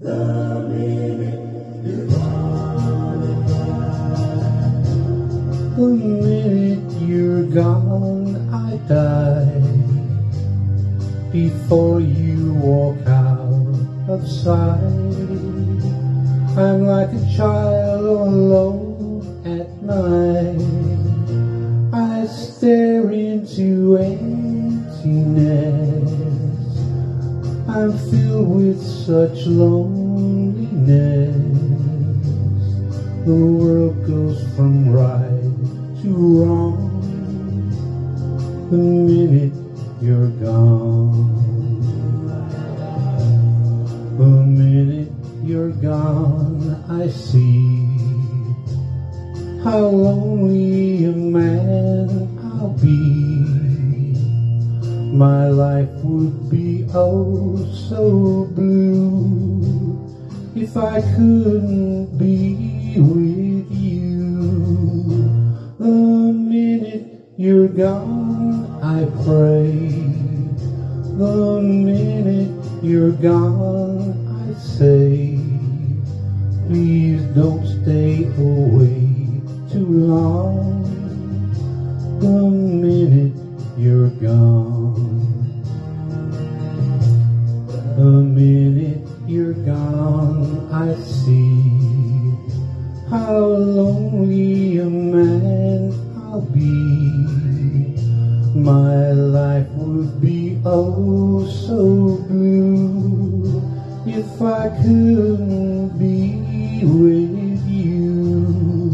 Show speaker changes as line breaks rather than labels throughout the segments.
The minute you're gone,
I die. Before you walk out of sight, I'm like a child alone at night. I stare into emptiness. I'm filled with such loneliness. The world goes from right to wrong the minute you're gone. The minute you're gone, I see how lonely a man I'll be. My life would be oh so blue if I couldn't be with you. The minute you're gone, I pray. The minute you're gone, I say, please don't stay away too long. The minute you're gone, I see how lonely a man I'll be. My life would be oh so blue if I couldn't be with you.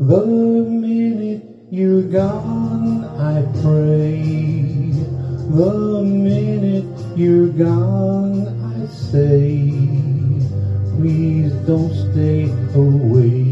The minute you're gone, I pray. The minute you're gone, I say, please don't stay away